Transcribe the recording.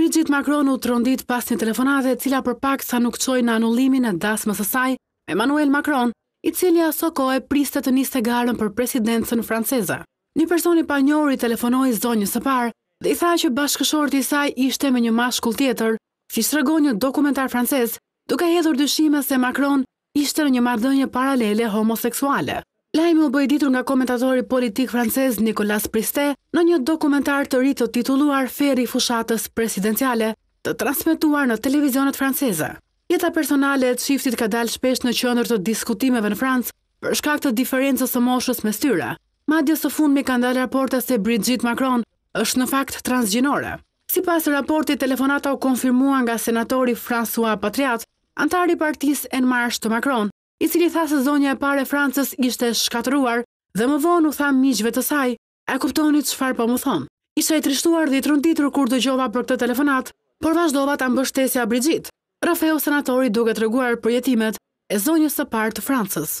Brigitte Macron u trondit pas një telefonate e cila për pak sa nuk çoi në anullimin e dasmës së saj me Emmanuel Macron, i cili asokohe priste të niste garën për presidencën franceze. Një person i panjohur i telefonoi zonjës së parë dhe i tha që bashkëshorti i saj ishte me një mashkull tjetër, siç tregon një dokumentar francez, duke hedhur dyshime se Macron ishte në një marrëdhënie paralele homoseksuale. Lajmi u bë i ditur nga komentatori politik francez Nicolas Prissette në një dokumentar të ri të titulluar Ferri i fushatës presidenciale, të transmetuar në televizionet franceze. Jeta personale e çiftit ka dalë shpesh në qendër të diskutimeve në Francë për shkak të diferencës së moshës mes tyre. Madje së fundmi kanë dalë raporte se Brigitte Macron është në fakt transgjinore. Sipas raportit, telefonata u konfirmua nga senatori François Patriat, Anëtar i partisë En Marche të Macron, i cili tha se zonja e parë e Francës ishte e shkatërruar dhe më vonë u tha miqve të saj, A kuptoni çfarë po më thonë? Isha i trishtuar dhe i tronditur kur dëgjova për këtë telefonatë, por vazhdova ta mbështesja Brigitte, rrëfeu senatori duke treguar përjetimet e zonjës së parë të Francës.